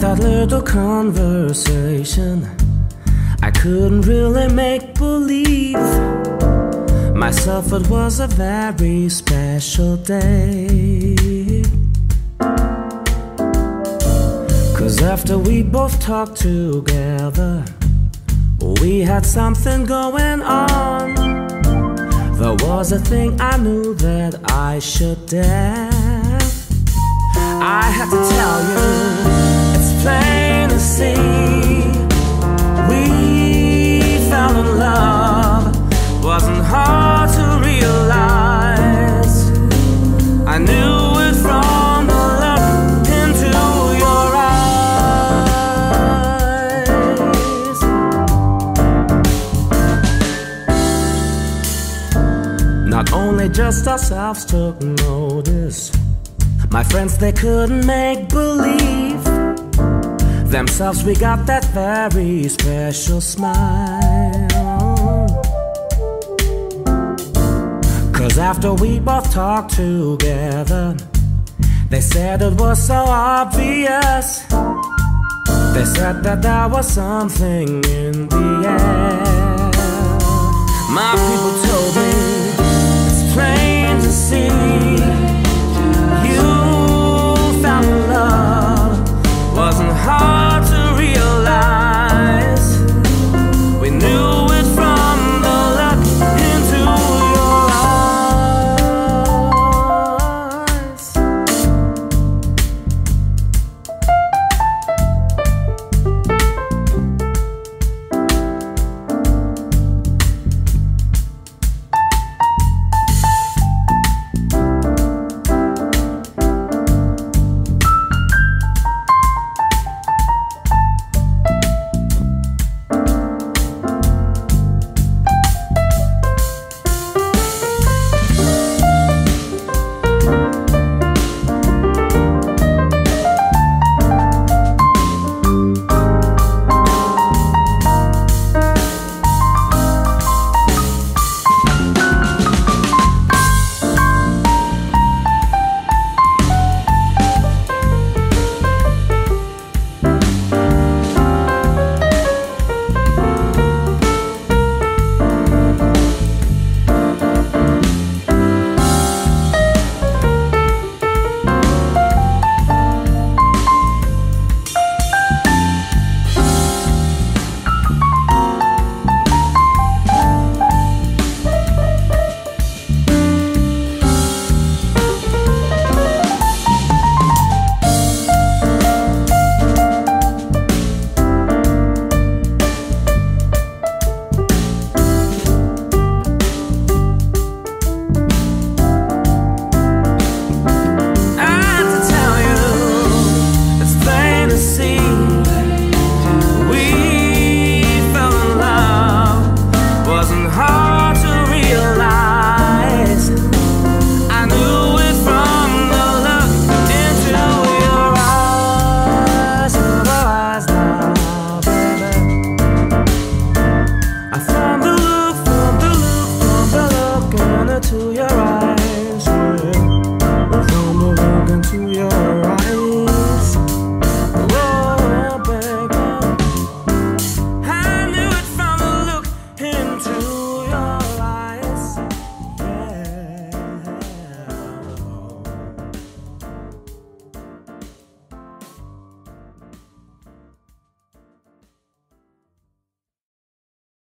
that little conversation, I couldn't really make believe myself it was a very special day. Cause after we both talked together, we had something going on. There was a thing I knew that I should dare. I had to tell you, We fell in love, wasn't hard to realize. I knew it from the look into your eyes. Not only just ourselves took notice. My friends, they couldn't make believe themselves. We got that very special smile. Cause after we both talked together, they said it was so obvious. They said that there was something in the air.